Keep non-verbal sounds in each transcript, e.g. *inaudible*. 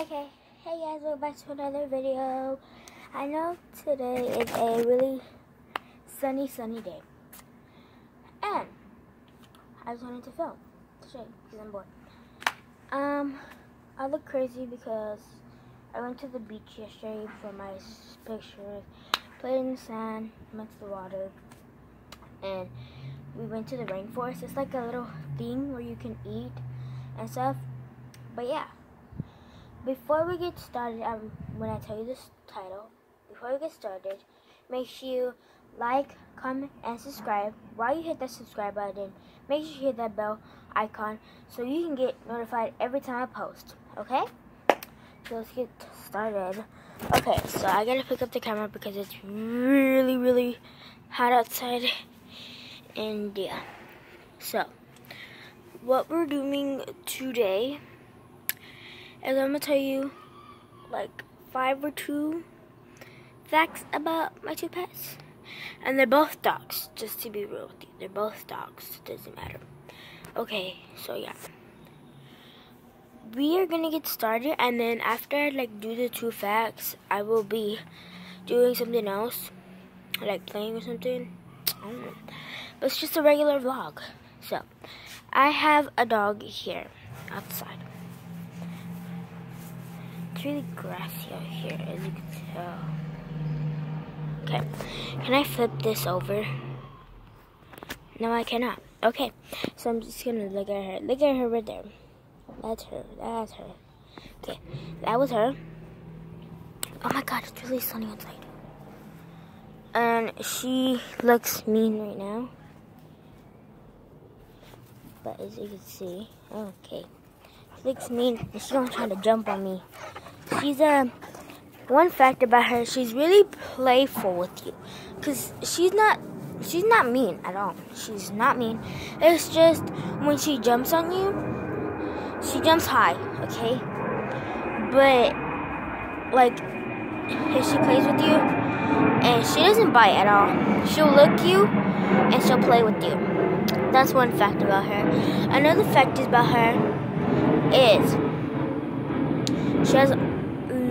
Okay, hey guys, welcome back to another video. I know today is a really sunny, sunny day. And I just wanted to film to show you because I'm bored. Um, I look crazy because I went to the beach yesterday for my pictures, played in the sand, went to the water, and we went to the rainforest. It's like a little thing where you can eat and stuff. But yeah before we get started, um, when I tell you this title, before we get started, make sure you like, comment, and subscribe. While you hit that subscribe button, make sure you hit that bell icon so you can get notified every time I post. Okay? So let's get started. Okay, so I gotta pick up the camera because it's really, really hot outside. And yeah. So, what we're doing today and I'm gonna tell you like five or two facts about my two pets. And they're both dogs, just to be real with you. They're both dogs, doesn't matter. Okay, so yeah. We are gonna get started and then after I like do the two facts, I will be doing something else. Like playing or something. I don't know. But it's just a regular vlog. So I have a dog here outside. It's really grassy out here, as you can tell. Okay, can I flip this over? No, I cannot. Okay, so I'm just gonna look at her. Look at her right there. That's her. That's her. Okay, that was her. Oh my god, it's really sunny outside. And she looks mean right now. But as you can see, okay. She looks mean. She's gonna try to jump on me she's a um, one fact about her she's really playful with you. Because she's not she's not mean at all. She's not mean. It's just when she jumps on you she jumps high okay? But like if she plays with you and she doesn't bite at all she'll look you and she'll play with you. That's one fact about her. Another fact is about her is she has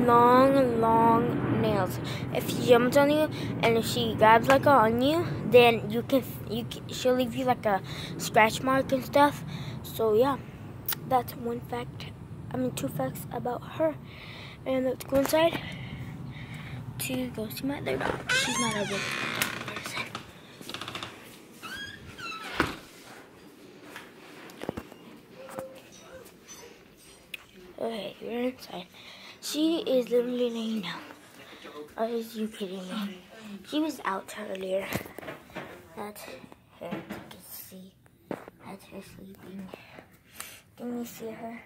long, long nails. If she jumps on you and if she grabs like on you, then you can, you can, she'll leave you like a scratch mark and stuff. So yeah, that's one fact. I mean, two facts about her. And let's go inside to go see my other dog. She's not person. Okay, we're inside. She is literally laying down. Oh, Are you kidding me? She was out earlier. That's her. You can see. That's her sleeping. Can you see her?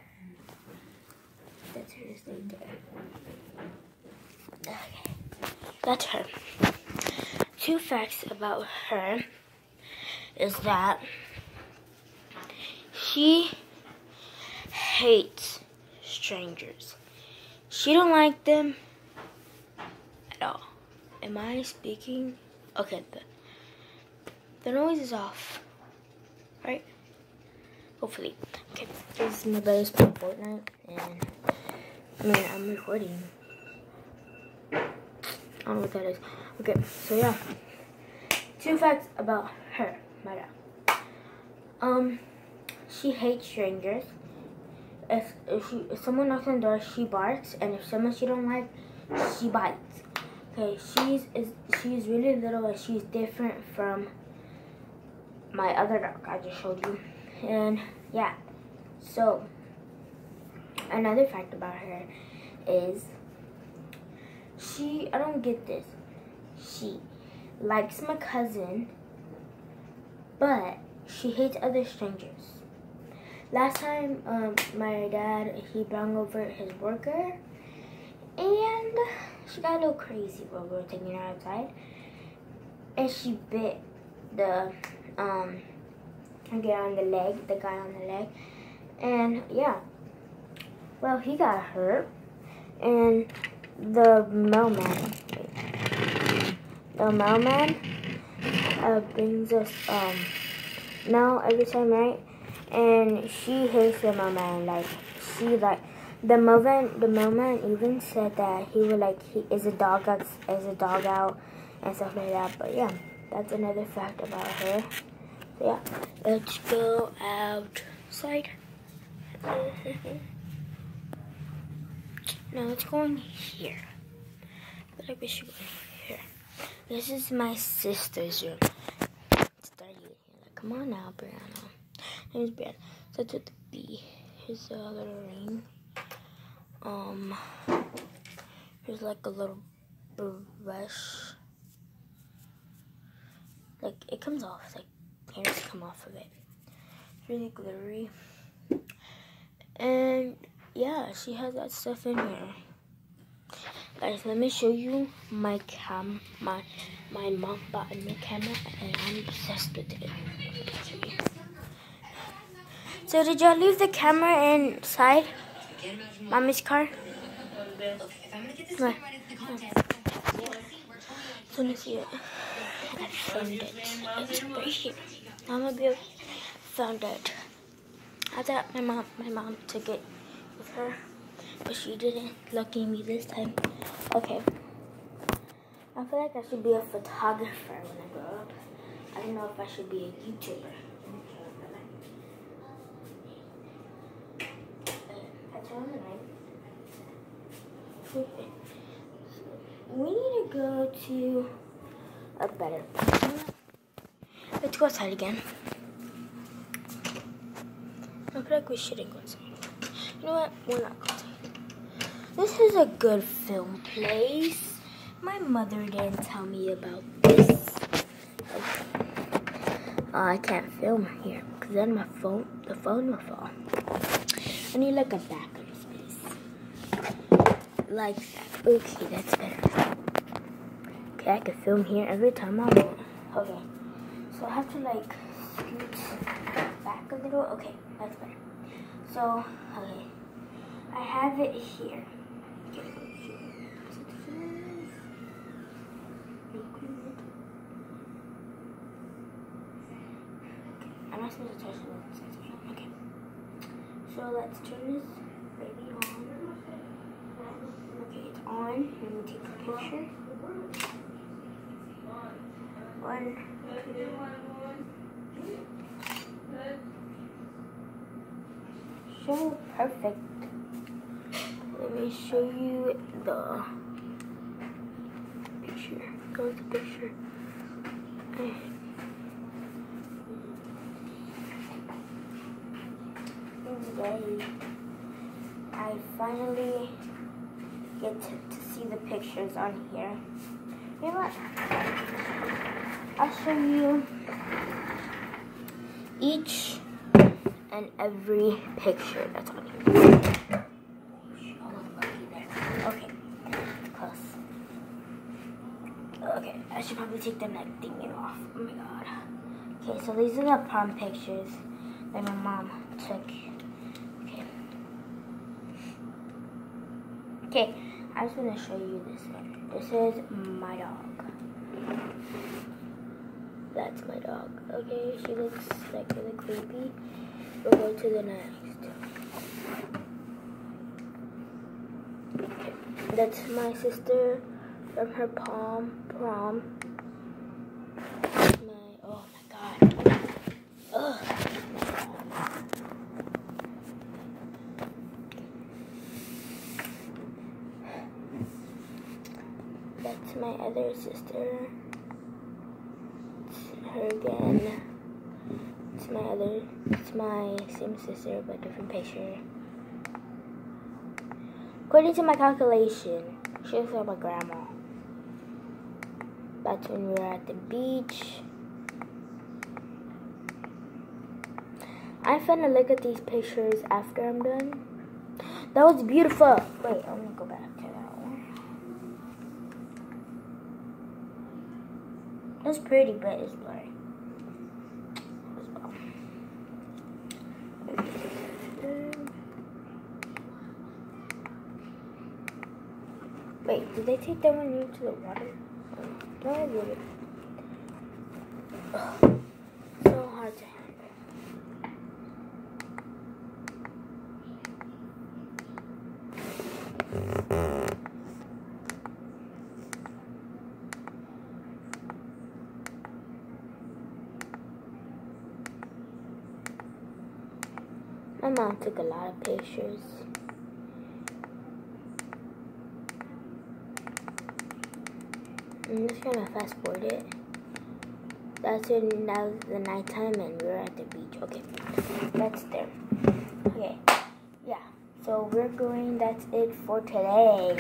That's her sleeping there. Okay. That's her. Two facts about her is that she hates strangers. She don't like them at all. Am I speaking? Okay, the, the noise is off, right? Hopefully. Okay, this is my brother's playing Fortnite, and I mean, I'm recording. I don't know what that is. Okay, so yeah. Two facts about her, my dad. Um, she hates strangers if if, she, if someone knocks on the door, she barks, and if someone she don't like, she bites. Okay, she's is she's really little and she's different from my other dog I just showed you. And yeah, so another fact about her is she I don't get this. She likes my cousin, but she hates other strangers. Last time, um, my dad, he brought over his worker, and she got a little crazy while we were taking her outside, and she bit the, um, guy on the leg, the guy on the leg, and yeah, well, he got hurt, and the mailman, the mailman, uh, brings us, um, mail every time, right? And she hates the mailman. Like she like the moment the moment even said that he would like he is a dog out is a dog out and stuff like that. But yeah, that's another fact about her. So yeah, let's go outside. *laughs* no, let's go in here. But I wish should go here. This is my sister's room. You. Come on now, Brianna. Name's Brianna. Starts with the B. Here's a little ring. Um, here's like a little brush. Like it comes off. Like hairs come off of it. It's really glittery. And yeah, she has that stuff in here. Guys, let me show you my cam. My my mom bought a new camera, and I'm obsessed with it. So did y'all leave the camera inside mommy's car? Right. So let see it. I found it. It's right here. Mama Bill found it. I thought my mom my mom took it with her, but she didn't. Lucky me this time. Okay. I feel like I should be a photographer when I grow up. I don't know if I should be a YouTuber. We need to go to a better place. Let's go outside again. I feel like we shouldn't go outside. You know what? We're not going This is a good film place. My mother didn't tell me about this. Oh, I can't film here because then my phone, the phone will fall. I need like a backup. Like that. Okay, that's better. Okay, I can film here every time I want. Okay. So I have to like scoot back a little. Okay, that's better. So, okay. I have it here. I'm not supposed to touch it. Okay. So let's turn this baby on. Okay, it's on. Let me take a picture. One, two. So perfect. Let me show you the picture. Go with the picture. Yay. I finally get to, to see the pictures on here. You know what? I'll show you each and every picture that's on here. Okay, close. Okay, I should probably take the neck thingy off. Oh my god. Okay, so these are the prom pictures that my mom took. Okay. Okay, I just to show you this one. This is my dog. That's my dog. Okay, she looks like really creepy. We'll go to the next. Okay, that's my sister from her prom. Prom. My oh my god. Ugh. That's my other sister her again. It's my other, it's my same sister, but different picture. According to my calculation, she looks like my grandma. That's when we were at the beach. I'm gonna look at these pictures after I'm done. That was beautiful. Wait, I'm gonna go back to that one. That's pretty, but it's blurry. Wait, did they take that one into the water? No, I didn't. So hard to handle. Mom took a lot of pictures. I'm just gonna fast forward it. That's when now the nighttime and we're at the beach. Okay, that's there. Okay, yeah. So we're going. That's it for today.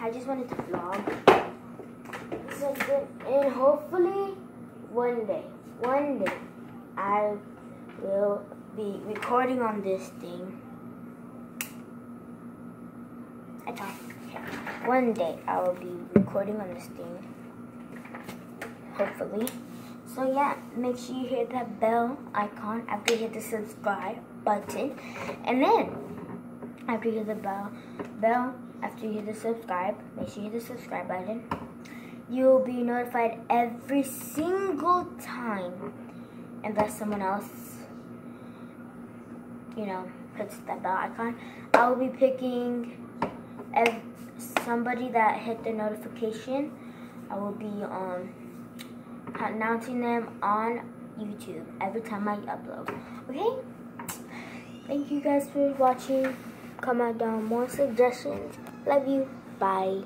I just wanted to vlog and hopefully one day, one day, I will be recording on this thing. I talk. One day I will be recording on this thing. Hopefully. So yeah, make sure you hit that bell icon after you hit the subscribe button. And then after you hit the bell bell after you hit the subscribe, make sure you hit the subscribe button. You'll be notified every single time unless someone else you know hits that bell icon. I will be picking somebody that hit the notification, I will be um, announcing them on YouTube every time I upload. Okay? Thank you guys for watching. Comment down more suggestions. Love you. Bye.